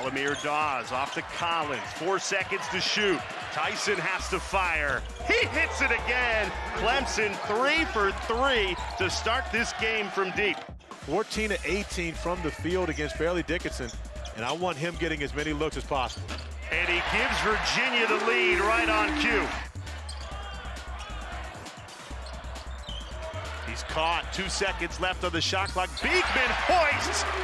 Al-Amin Dawes off to Collins. Four seconds to shoot. Tyson has to fire. He hits it again. Clemson three for three to start this game from deep. 14 to 18 from the field against Fairleigh Dickinson, and I want him getting as many looks as possible. And he gives Virginia the lead right on cue. He's caught. Two seconds left on the shot clock. Beekman hoists and hits it.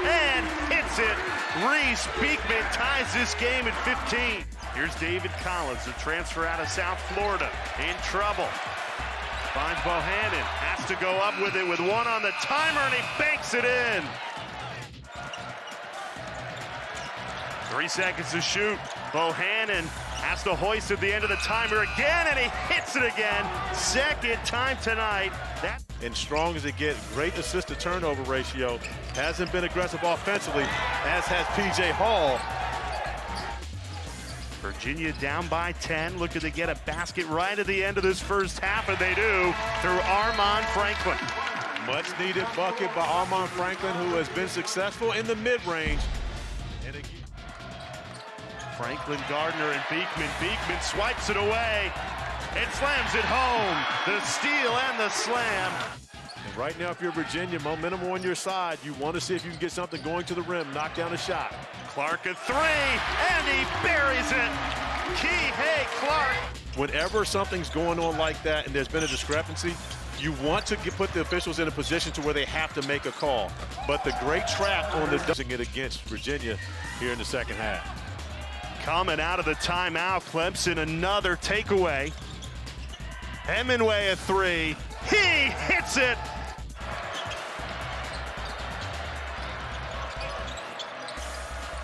Reece Beekman ties this game at 15. Here's David Collins, the transfer out of South Florida, in trouble. Finds Bohannon, has to go up with it with one on the timer, and he banks it in. Three seconds to shoot. Bohannon has to hoist at the end of the timer again, and he hits it again. Second time tonight. That and strong as it gets, great assist to turnover ratio. Hasn't been aggressive offensively, as has PJ Hall. Virginia down by 10, looking to get a basket right at the end of this first half, and they do through Armaan Franklin. Much needed bucket by Armaan Franklin, who has been successful in the mid-range. Franklin Gardner and Beekman. Beekman swipes it away and slams it home. The steal and the slam. Right now, if you're Virginia, momentum on your side. You want to see if you can get something going to the rim, knock down a shot. Clark at three, and he buries it. Kihei Clark. Whenever something's going on like that and there's been a discrepancy, you want to get, put the officials in a position to where they have to make a call. But the great trap on the doesn't it against Virginia here in the second half. Coming out of the timeout, Clemson another takeaway. Hemenway a three. He hits it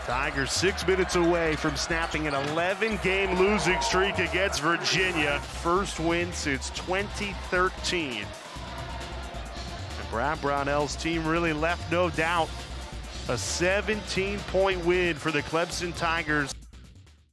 Tigers six minutes away from snapping an 11-game losing streak against Virginia. First win since 2013. And Brad Brownell's team really left no doubt. A 17-point win for the Clemson Tigers